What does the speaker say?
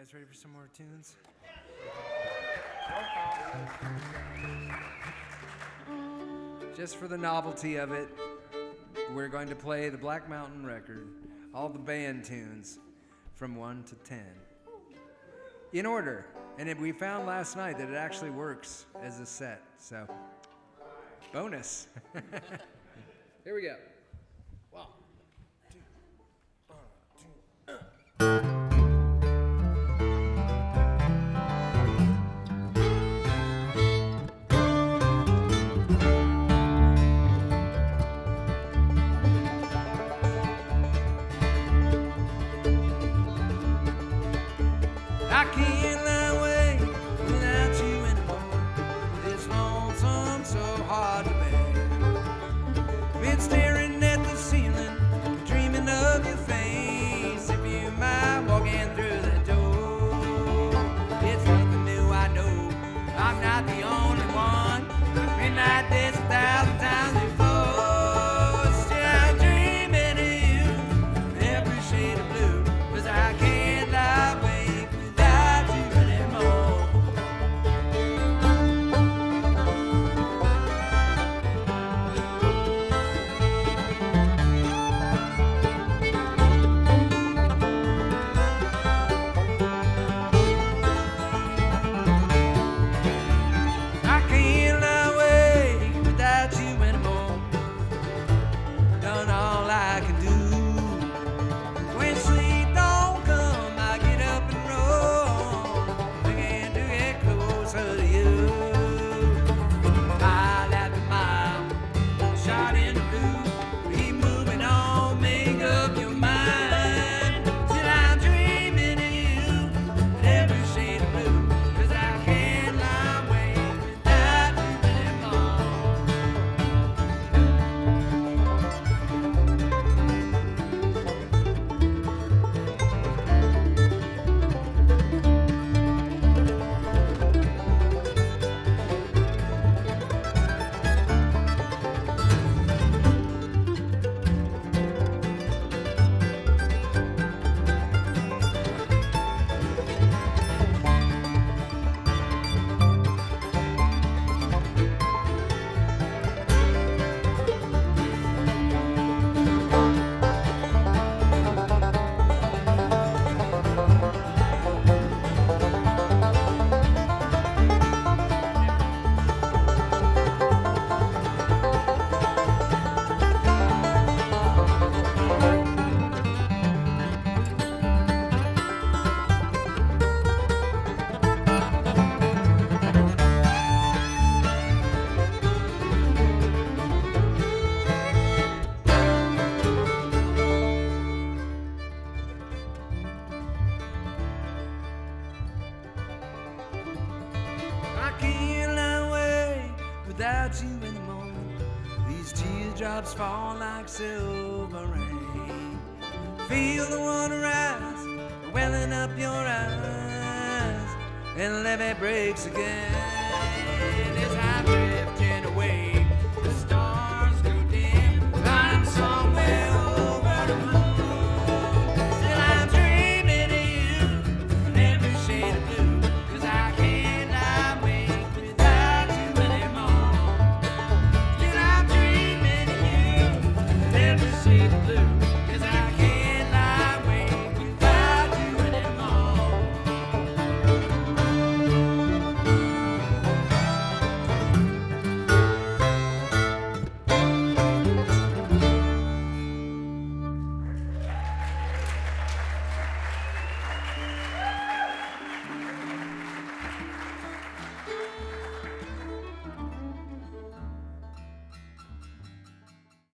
guys ready for some more tunes? Just for the novelty of it, we're going to play the Black Mountain record, all the band tunes from 1 to 10. In order. And it, we found last night that it actually works as a set. So, bonus. Here we go. I without you in the anymore. These teardrops fall like silver rain. Feel the water rise, welling up your eyes, and levee breaks again